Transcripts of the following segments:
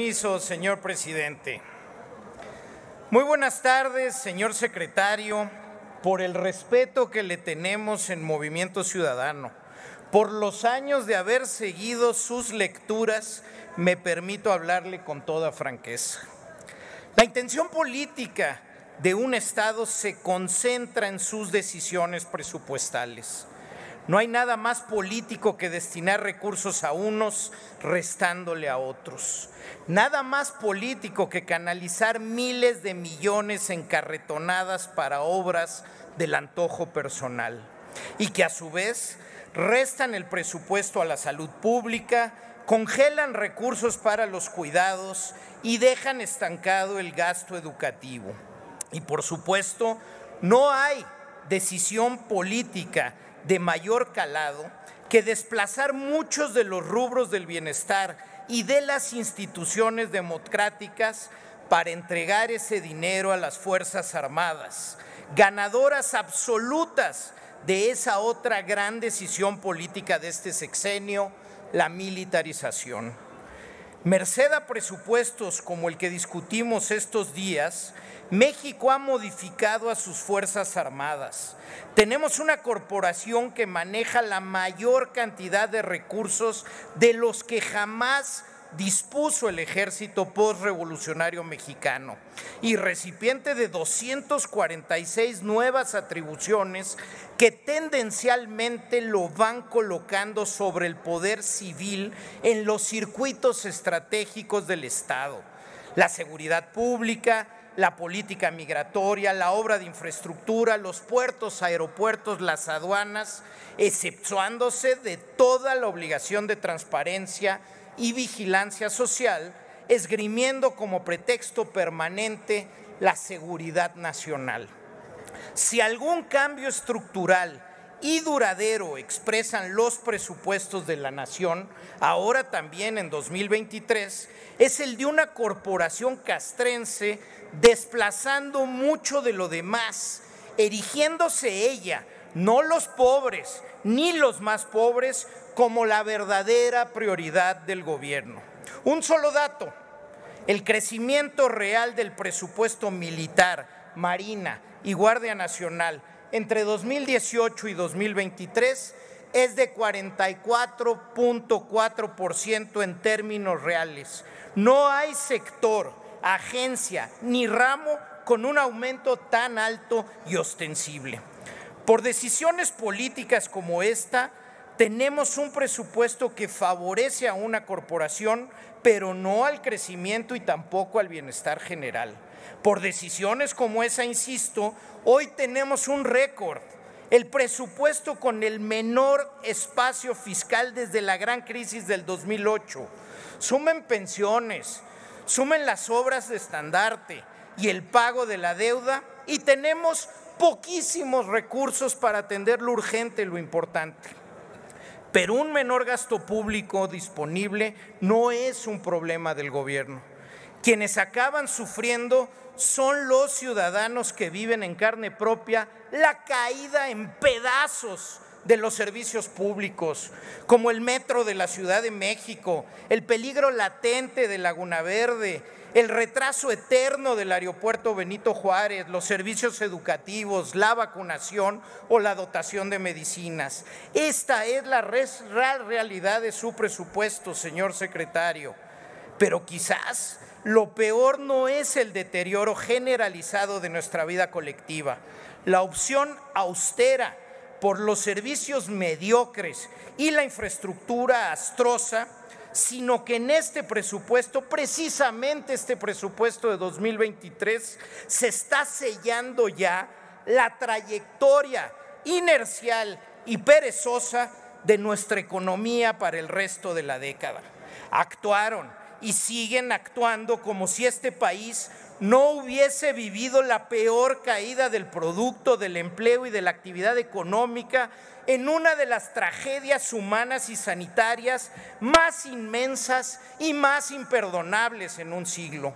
Señor presidente. Muy buenas tardes, señor secretario, por el respeto que le tenemos en Movimiento Ciudadano, por los años de haber seguido sus lecturas, me permito hablarle con toda franqueza. La intención política de un Estado se concentra en sus decisiones presupuestales. No hay nada más político que destinar recursos a unos restándole a otros. Nada más político que canalizar miles de millones en carretonadas para obras del antojo personal y que a su vez restan el presupuesto a la salud pública, congelan recursos para los cuidados y dejan estancado el gasto educativo. Y por supuesto, no hay decisión política de mayor calado que desplazar muchos de los rubros del bienestar y de las instituciones democráticas para entregar ese dinero a las Fuerzas Armadas, ganadoras absolutas de esa otra gran decisión política de este sexenio, la militarización. Merced a presupuestos como el que discutimos estos días, México ha modificado a sus Fuerzas Armadas. Tenemos una corporación que maneja la mayor cantidad de recursos de los que jamás dispuso el ejército postrevolucionario mexicano y recipiente de 246 nuevas atribuciones que tendencialmente lo van colocando sobre el poder civil en los circuitos estratégicos del Estado. La seguridad pública, la política migratoria, la obra de infraestructura, los puertos, aeropuertos, las aduanas, exceptuándose de toda la obligación de transparencia y vigilancia social, esgrimiendo como pretexto permanente la seguridad nacional. Si algún cambio estructural y duradero expresan los presupuestos de la nación, ahora también en 2023, es el de una corporación castrense desplazando mucho de lo demás, erigiéndose ella, no los pobres, ni los más pobres, como la verdadera prioridad del gobierno. Un solo dato, el crecimiento real del presupuesto militar, marina y Guardia Nacional entre 2018 y 2023 es de 44.4% en términos reales. No hay sector, agencia ni ramo con un aumento tan alto y ostensible. Por decisiones políticas como esta, tenemos un presupuesto que favorece a una corporación, pero no al crecimiento y tampoco al bienestar general. Por decisiones como esa, insisto, hoy tenemos un récord, el presupuesto con el menor espacio fiscal desde la gran crisis del 2008. Sumen pensiones, sumen las obras de estandarte y el pago de la deuda y tenemos poquísimos recursos para atender lo urgente, lo importante. Pero un menor gasto público disponible no es un problema del gobierno. Quienes acaban sufriendo son los ciudadanos que viven en carne propia la caída en pedazos de los servicios públicos, como el metro de la Ciudad de México, el peligro latente de Laguna Verde, el retraso eterno del aeropuerto Benito Juárez, los servicios educativos, la vacunación o la dotación de medicinas. Esta es la real realidad de su presupuesto, señor secretario. Pero quizás lo peor no es el deterioro generalizado de nuestra vida colectiva. La opción austera por los servicios mediocres y la infraestructura astrosa sino que en este presupuesto, precisamente este presupuesto de 2023, se está sellando ya la trayectoria inercial y perezosa de nuestra economía para el resto de la década. Actuaron y siguen actuando como si este país no hubiese vivido la peor caída del producto, del empleo y de la actividad económica en una de las tragedias humanas y sanitarias más inmensas y más imperdonables en un siglo.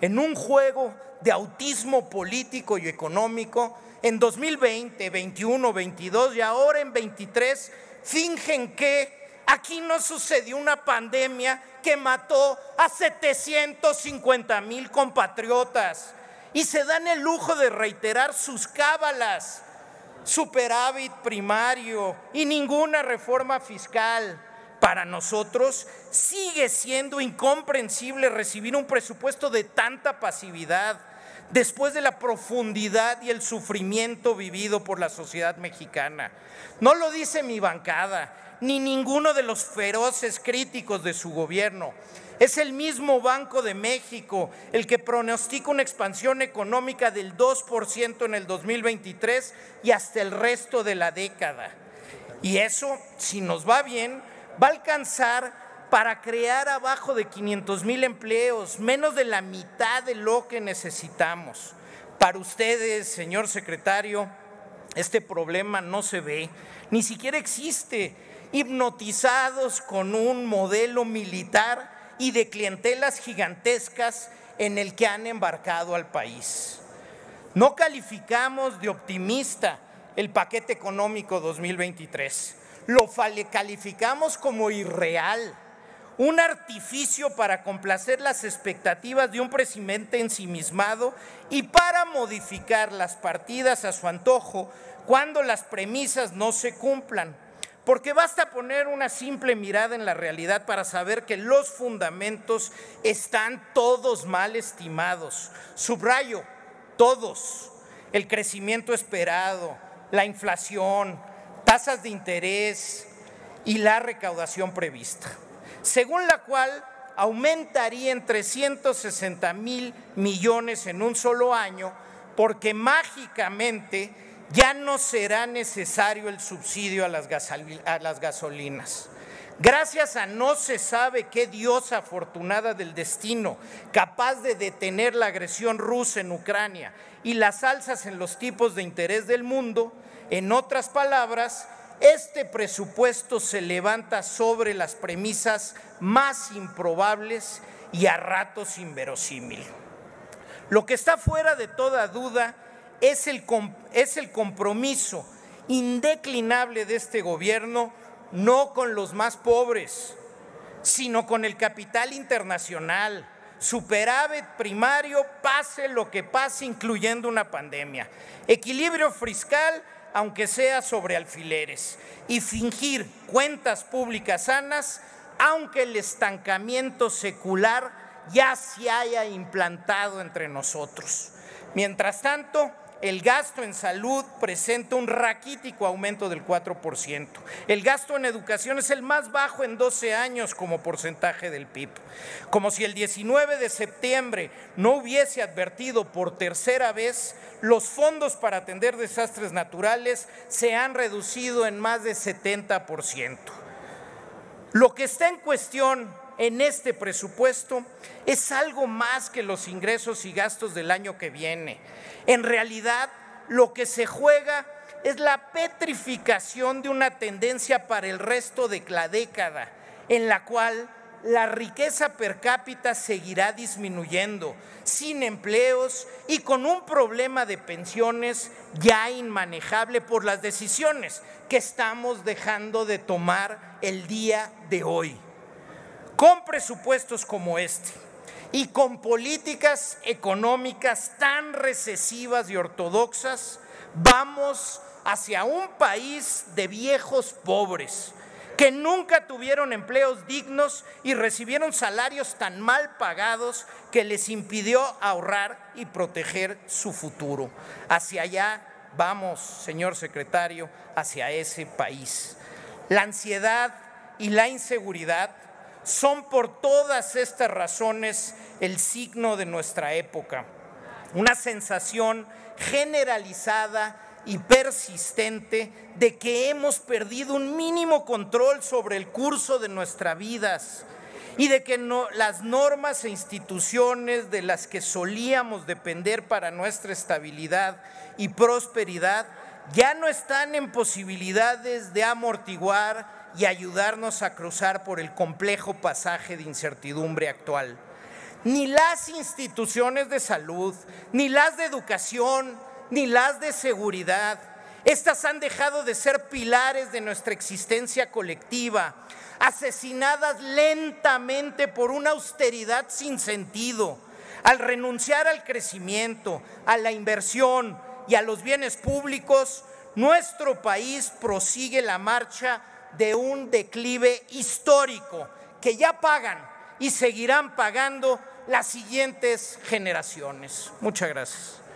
En un juego de autismo político y económico, en 2020, 21, 22 y ahora en 23, fingen que Aquí no sucedió una pandemia que mató a 750 mil compatriotas y se dan el lujo de reiterar sus cábalas, superávit primario y ninguna reforma fiscal. Para nosotros sigue siendo incomprensible recibir un presupuesto de tanta pasividad después de la profundidad y el sufrimiento vivido por la sociedad mexicana. No lo dice mi bancada, ni ninguno de los feroces críticos de su gobierno. Es el mismo Banco de México el que pronostica una expansión económica del 2% en el 2023 y hasta el resto de la década. Y eso, si nos va bien, va a alcanzar para crear abajo de 500 mil empleos, menos de la mitad de lo que necesitamos. Para ustedes, señor secretario, este problema no se ve, ni siquiera existe, hipnotizados con un modelo militar y de clientelas gigantescas en el que han embarcado al país. No calificamos de optimista el paquete económico 2023, lo calificamos como irreal un artificio para complacer las expectativas de un presidente ensimismado y para modificar las partidas a su antojo cuando las premisas no se cumplan. Porque basta poner una simple mirada en la realidad para saber que los fundamentos están todos mal estimados. Subrayo, todos. El crecimiento esperado, la inflación, tasas de interés y la recaudación prevista según la cual aumentaría en 360 mil millones en un solo año, porque mágicamente ya no será necesario el subsidio a las, gasolinas. Gracias a no se sabe qué diosa afortunada del destino, capaz de detener la agresión rusa en Ucrania y las alzas en los tipos de interés del mundo, en otras palabras, este presupuesto se levanta sobre las premisas más improbables y a ratos inverosímil. Lo que está fuera de toda duda es el, es el compromiso indeclinable de este gobierno no con los más pobres, sino con el capital internacional, superávit primario, pase lo que pase, incluyendo una pandemia, equilibrio fiscal aunque sea sobre alfileres, y fingir cuentas públicas sanas, aunque el estancamiento secular ya se haya implantado entre nosotros. Mientras tanto, el gasto en salud presenta un raquítico aumento del 4%. El gasto en educación es el más bajo en 12 años como porcentaje del PIB. Como si el 19 de septiembre no hubiese advertido por tercera vez, los fondos para atender desastres naturales se han reducido en más de 70%. Lo que está en cuestión en este presupuesto es algo más que los ingresos y gastos del año que viene. En realidad, lo que se juega es la petrificación de una tendencia para el resto de la década, en la cual la riqueza per cápita seguirá disminuyendo, sin empleos y con un problema de pensiones ya inmanejable por las decisiones que estamos dejando de tomar el día de hoy con presupuestos como este y con políticas económicas tan recesivas y ortodoxas, vamos hacia un país de viejos pobres que nunca tuvieron empleos dignos y recibieron salarios tan mal pagados que les impidió ahorrar y proteger su futuro. Hacia allá vamos, señor secretario, hacia ese país. La ansiedad y la inseguridad son por todas estas razones el signo de nuestra época. Una sensación generalizada y persistente de que hemos perdido un mínimo control sobre el curso de nuestras vidas y de que las normas e instituciones de las que solíamos depender para nuestra estabilidad y prosperidad ya no están en posibilidades de amortiguar y ayudarnos a cruzar por el complejo pasaje de incertidumbre actual. Ni las instituciones de salud, ni las de educación, ni las de seguridad, Estas han dejado de ser pilares de nuestra existencia colectiva, asesinadas lentamente por una austeridad sin sentido. Al renunciar al crecimiento, a la inversión y a los bienes públicos, nuestro país prosigue la marcha de un declive histórico que ya pagan y seguirán pagando las siguientes generaciones. Muchas gracias.